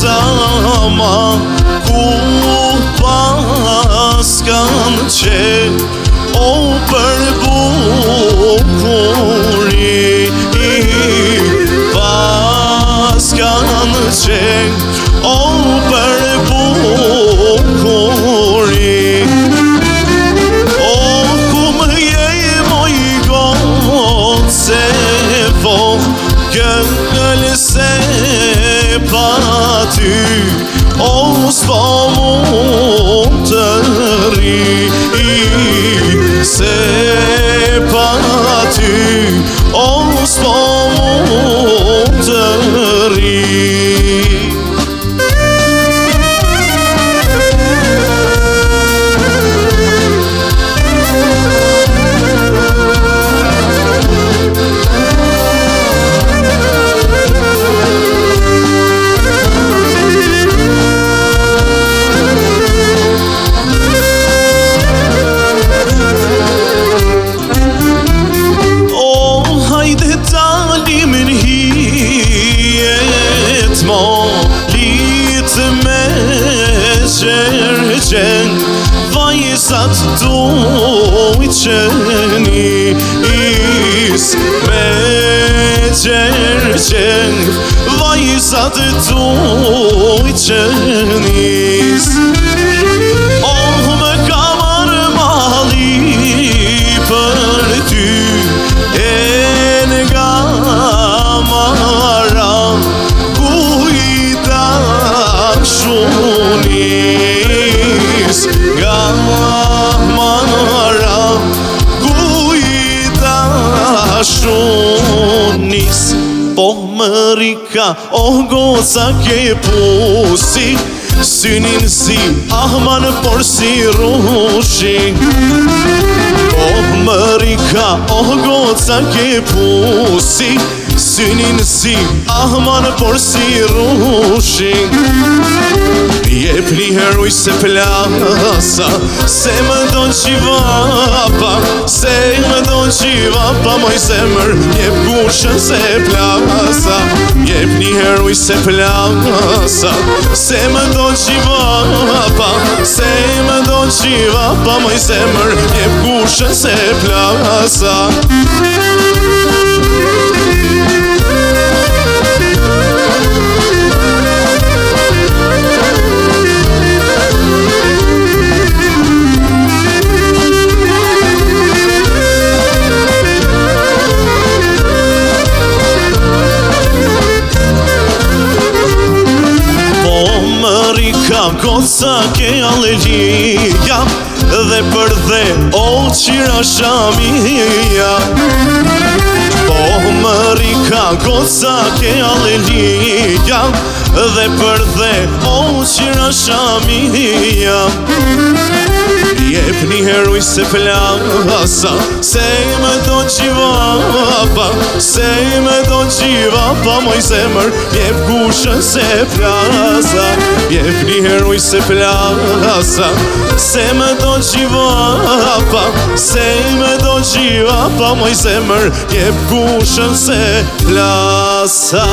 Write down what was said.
zama paskan që o për bukuri paskan që o për bukuri o kumë jej moj gotë se vohë gëllë se pas tu oses mo litë me qërë qenë Vajzat dojtë qeni isë me qërë qenë Vajzat dojtë qeni nis pomrika Oh, gozak pusi Sinin si, ahman porsi si ruši Pomrika, oh, gozak je pusi Sy një nëzim, por si rrushin Je një heruj se plasa Se më do në qiva, pa Se më do në qiva, pa Moj zemër, Je gushën se plasa Je një heruj se plasa Se më do në qiva, pa Se më do në qiva, pa Moj zemër, njep gushën se plasa gosa ke alegji dhe për dhe O qira shami Po më rika Kotë ke alegji Jam dhe për dhe O qira shami heru i se flasa Se i me do qiva pa Se i me do qiva pa Moj zemër Jep gushën se flasa Jep një heru i se flasa Se me do qiva pa Se i me do qiva pa Moj zemër Jep gushën se flasa